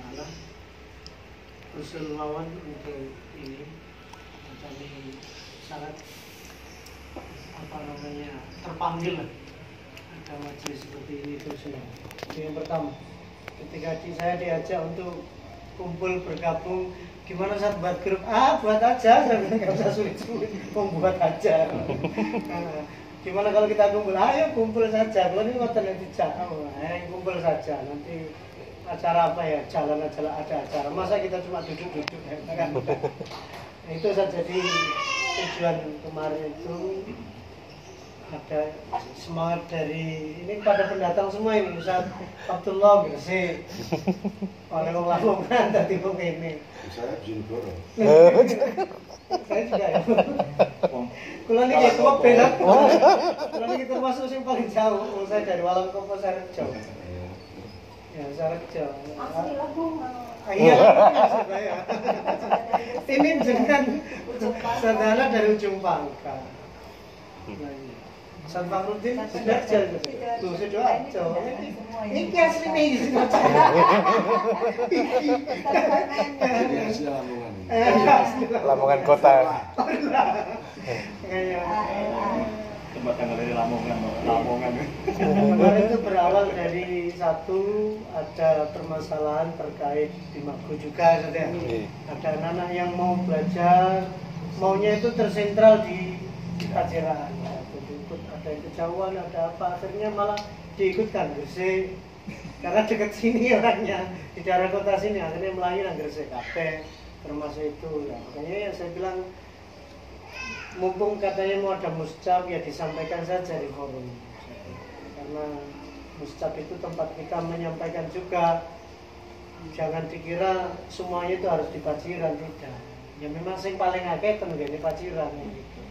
masalah lawan untuk ini kami sangat apa namanya terpanggil ada majelis seperti ini terus ya. yang pertama. Ketika saya diajak untuk kumpul bergabung gimana saat buat grup ah buat aja. Saya nggak usah sulit-sulit membuat aja. Gimana kalau kita kumpul? Ayo kumpul saja. Kalau ini mau tidak dijak ayo kumpul saja. Nanti acara apa ya? Jalan aja lah ada acara. Masa kita cuma duduk-duduk ya kan? Nah, itu saja. Jadi tujuan kemarin itu ada semangat dari ini pada pendatang semua ini Ustaz. Abdullah Gresik oleh wong Lamongan tadi wong ini Saya Jinegoro. saya juga ya. Kalau ini kayak tua beda kalau ini termasuk yang paling jauh. Oh, saya dari Walang Kopo Sarejo ya Sarejo Asli Lamongan. Ah, iya Surabaya ini jenengan saudara dari ujung pangkal. Nah, iya. Fahrudin sudah jalan tuh sudah aja ini asli nih. Di sini asli Lamongan. Lamongan. Kota. kayak tempat yang dari Lamongan Lamongan Kemarin itu berawal dari satu ada permasalahan terkait di Mago juga. Iya. Ada anak-anak yang mau belajar maunya itu tersentral di Paciran. Jadi ikut ada yang kejauhan, ada apa akhirnya malah diikutkan Gresik karena dekat sini orangnya di daerah kota sini akhirnya Melayu dan Gresik kafe termasuk itu ya makanya ya saya bilang mumpung katanya mau ada muscap ya disampaikan saja di forum muscap itu tempat kita menyampaikan juga jangan dikira semuanya itu harus di paciran tidak. Ya memang sing paling akeh tenggene paciran. gitu